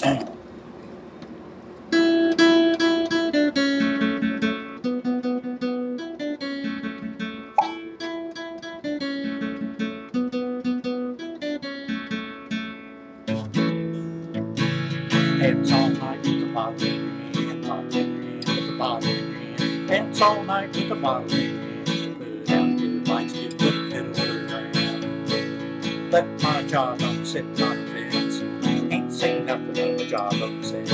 Pants all night with the bottle in hand, bottle in the bottle in hand. Pants all night with the bottle in hand. Out the lights, get the pedal around. My job, I'm on job since.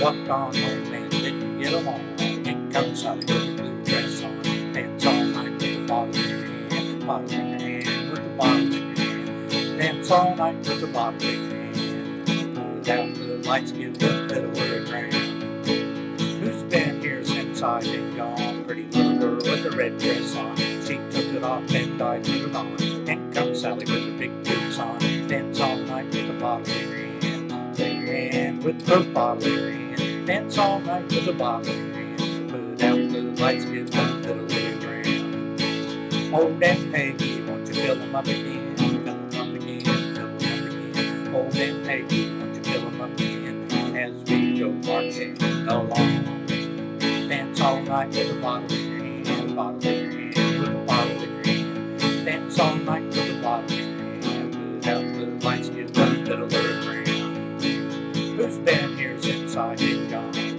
Walked on home and didn't get along. In comes Sally with a blue dress on. Pants all night with the bottle in your hand, bottle in your hand, with the bottle in your hand. Dance all night with the bottle in your hand. Put out the lights, give the pedal a grand. Who's been here since I've been gone? Pretty little girl with a red dress on. She took it off and I put it on. And comes Sally with her big boots on. Dance all night with a bottle in her hand. With the hand. Dance all night with the hand. Put out the lights, give the pedal a grand. Old Aunt Peggy, won't you fill 'em up again? Fill 'em up again, fill 'em up again. Old Aunt Peggy, won't you fill 'em up again? As we go marching along. Dance all night with a bottle in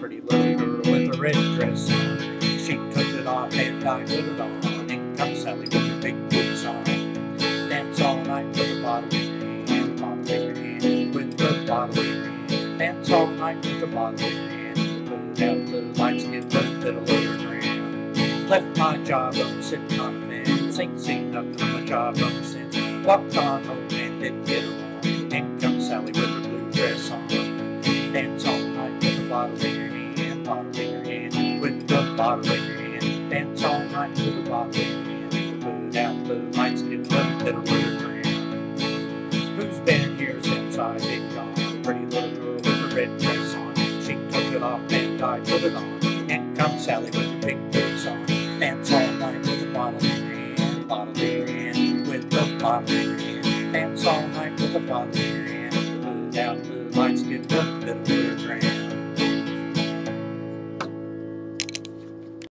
Pretty little girl with a red dress on. She took it off and I put it on. In comes Sally with her big boots on. Dance all night with a bottle in your hand, bottle in your hand, with the bottle in your hand. Dance all night with a bottle in your hand. Put out the lights, give the fiddle a grand. Left my job, I'm sitting on a fence. Ain't seen nothing of my job ever since. Walked on home and didn't get along. In comes Sally with her blue dress on. Dance all night with a bottle in your bottle in your hand, with the bottle in your hand. Dance all night with a bottle in your hand. Put out the lights, give the fiddle a grand. Who's been here since I've been gone? Pretty little girl with a red dress on. She took it off and I put it on. And comes Sally with her big boots on. Dance all night with a bottle in your hand, bottle in your hand, with the bottle in your hand. Dance all night with a bottle in your hand. Put out the lights, give the fiddle a